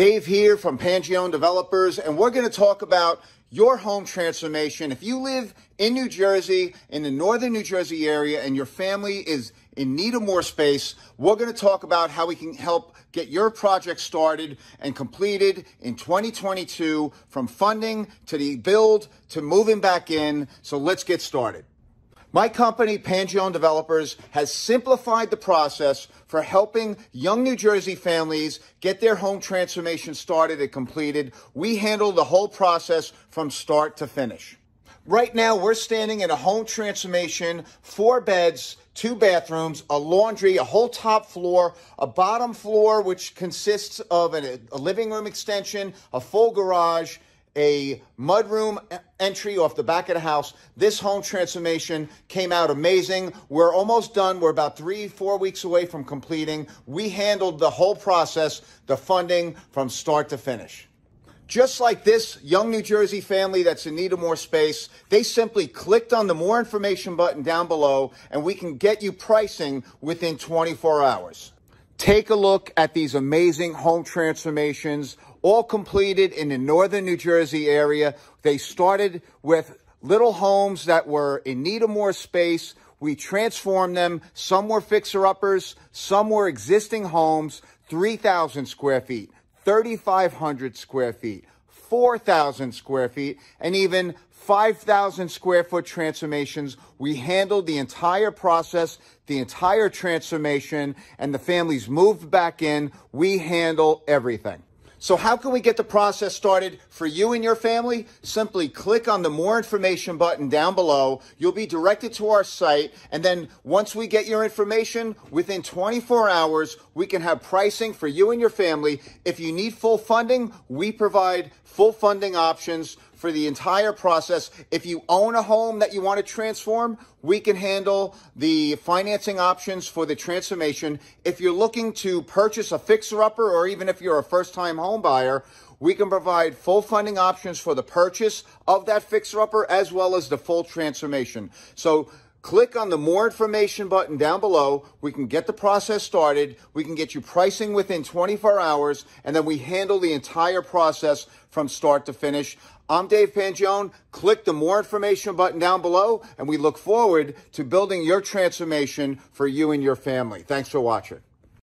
Dave here from Pangione Developers, and we're going to talk about your home transformation. If you live in New Jersey, in the northern New Jersey area, and your family is in need of more space, we're going to talk about how we can help get your project started and completed in 2022 from funding to the build to moving back in. So let's get started. My company, Pangione Developers, has simplified the process for helping young New Jersey families get their home transformation started and completed. We handle the whole process from start to finish. Right now, we're standing in a home transformation, four beds, two bathrooms, a laundry, a whole top floor, a bottom floor, which consists of a living room extension, a full garage, a mudroom entry off the back of the house. This home transformation came out amazing. We're almost done. We're about three, four weeks away from completing. We handled the whole process, the funding from start to finish. Just like this young New Jersey family that's in need of more space, they simply clicked on the more information button down below and we can get you pricing within 24 hours. Take a look at these amazing home transformations, all completed in the northern New Jersey area. They started with little homes that were in need of more space. We transformed them. Some were fixer-uppers. Some were existing homes, 3,000 square feet, 3,500 square feet, 4,000 square feet, and even 5,000 square foot transformations. We handled the entire process, the entire transformation, and the families moved back in. We handle everything. So how can we get the process started for you and your family? Simply click on the more information button down below. You'll be directed to our site. And then once we get your information, within 24 hours, we can have pricing for you and your family. If you need full funding, we provide full funding options for the entire process. If you own a home that you want to transform, we can handle the financing options for the transformation. If you're looking to purchase a fixer-upper or even if you're a first-time home buyer, we can provide full funding options for the purchase of that fixer-upper as well as the full transformation. So Click on the more information button down below. We can get the process started. We can get you pricing within 24 hours, and then we handle the entire process from start to finish. I'm Dave Pangione. Click the more information button down below, and we look forward to building your transformation for you and your family. Thanks for watching.